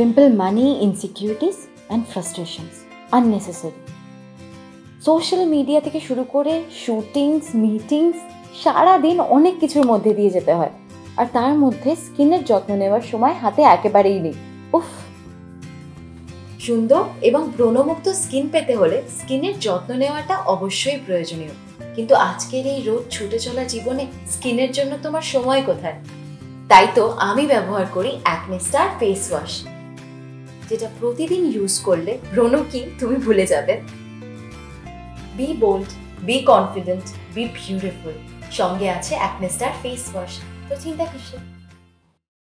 Pimple money insecurities and frustrations unnecessary social media থেকে শুরু করে শুটিংস মিটিংস সারাদিন অনেক কিছুর মধ্যে দিয়ে যেতে হয়। আর তার মধ্যে স্কিনের যত্ন নেওয়ার সময় হাতে একেবারেই নেই। উফ। সুন্দর এবং ব্রণমুক্ত স্কিন পেতে হলে স্কিনের যত্ন নেওয়াটা অবশ্যই প্রয়োজনীয়। কিন্তু আজকের এই রোদ ছুটে চলা জীবনে স্কিনের জন্য তোমার সময় কোথায়? তাই তো আমি ব্যবহার করি অ্যাকনে স্টার ফেস ওয়াশ যেটা প্রতিদিন ইউজ করলে ব্রণ কি তুমি ভুলে যাবে। Be bold be confident be beautiful সঙ্গে আছে অ্যাকনেস্টার ফেস ওয়াশ তো চিন্তা কিসে